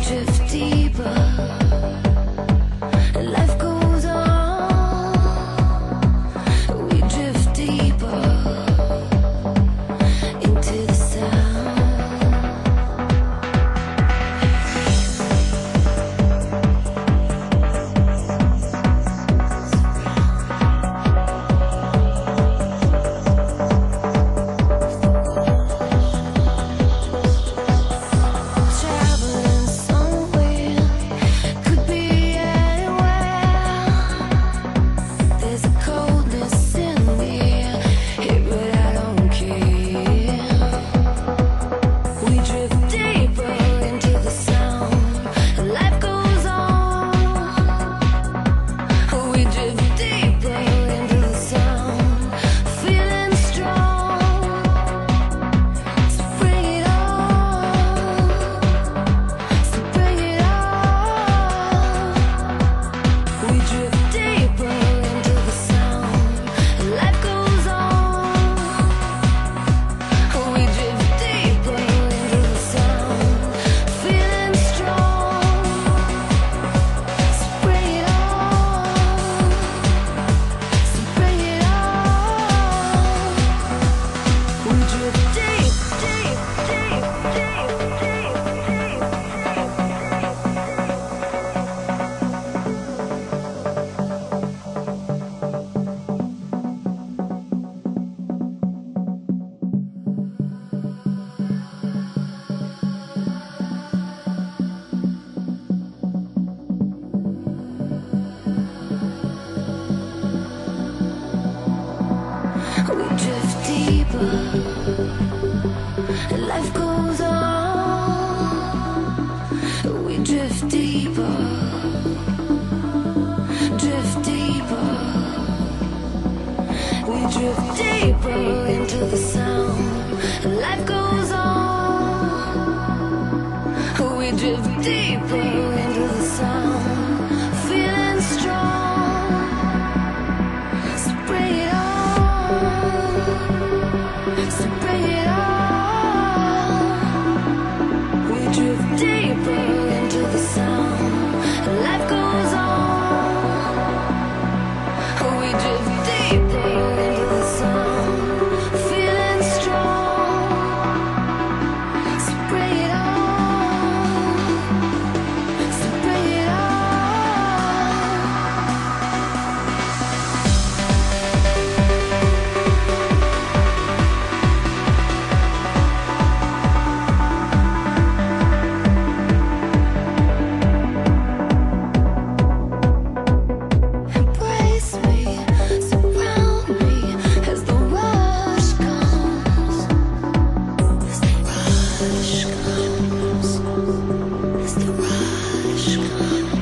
drift. Deeper. Life goes on. We drift deeper. Drift deeper. We drift deeper into the sound. Life goes on. We drift deeper Thank you.